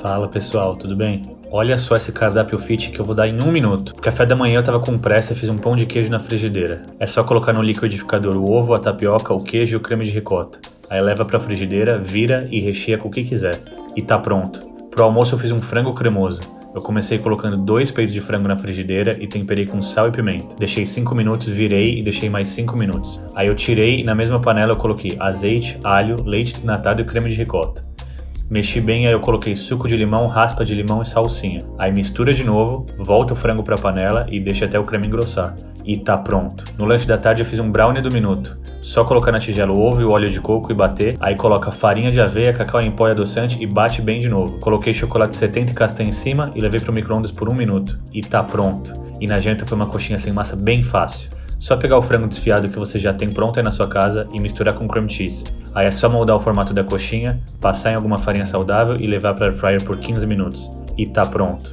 Fala pessoal, tudo bem? Olha só esse cardápio fit que eu vou dar em um minuto. Café da manhã eu tava com pressa e fiz um pão de queijo na frigideira. É só colocar no liquidificador o ovo, a tapioca, o queijo e o creme de ricota. Aí leva pra frigideira, vira e recheia com o que quiser. E tá pronto. Pro almoço eu fiz um frango cremoso. Eu comecei colocando dois peitos de frango na frigideira e temperei com sal e pimenta. Deixei 5 minutos, virei e deixei mais 5 minutos. Aí eu tirei e na mesma panela eu coloquei azeite, alho, leite desnatado e creme de ricota. Mexi bem, aí eu coloquei suco de limão, raspa de limão e salsinha. Aí mistura de novo, volta o frango para a panela e deixa até o creme engrossar. E tá pronto. No lanche da tarde eu fiz um brownie do minuto. Só colocar na tigela o ovo e o óleo de coco e bater. Aí coloca farinha de aveia, cacau em pó e adoçante e bate bem de novo. Coloquei chocolate 70 e castanha em cima e levei pro micro-ondas por um minuto. E tá pronto. E na janta foi uma coxinha sem massa bem fácil. Só pegar o frango desfiado que você já tem pronto aí na sua casa e misturar com cream cheese. Aí é só moldar o formato da coxinha, passar em alguma farinha saudável e levar para air fryer por 15 minutos. E tá pronto.